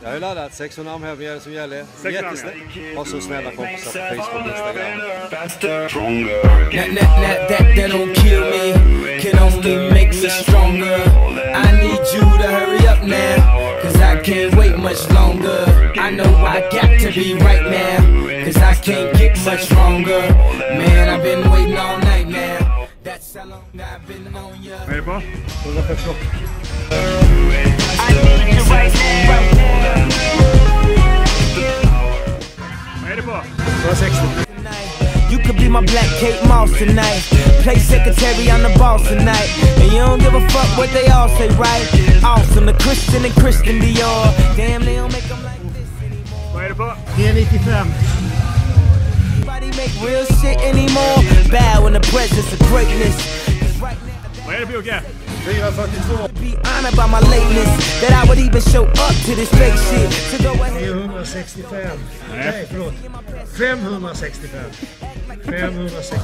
Jag har ju laddat 600 armhävningar är det som gäller. 600 Jättesnällt. Har så snälla kompisar på Facebook och Instagram. That, that, that, that, that don't kill me, can only make me stronger. I need you to hurry up now, cause I can't wait much longer. I know I got to be right now, cause I can't get much longer. Man, I've been waiting all night now. That's how long I've been on ya. Vad är det på? 148. My black Kate Moss tonight. Play secretary, I'm the boss tonight. And you don't give a fuck what they all say, right? Awesome, the Christian and Christian Dior. Damn, they don't make them like this anymore. Vad är det på? 395. Nobody make real shit anymore. Bow in the presence of greatness. 'Cause right now, Vad är det på Jocke? 442. be honored by my lateness. That I would even show up to this fake shit. So go ahead. 365. Nej, förlåt. 565. 565.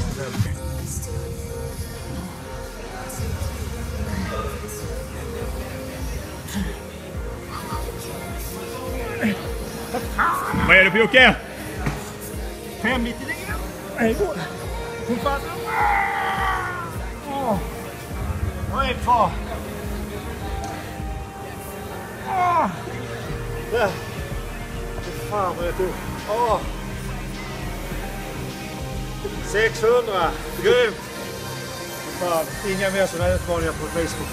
Vad är det på Jocke? 599. Nej, går. Fortfarande. Åh. Och ett kvar. Åh. Där. Fy Fan vad jag tog. Åh. 600. Grymt. Fan, inga mer sådana utmaningar på Facebook.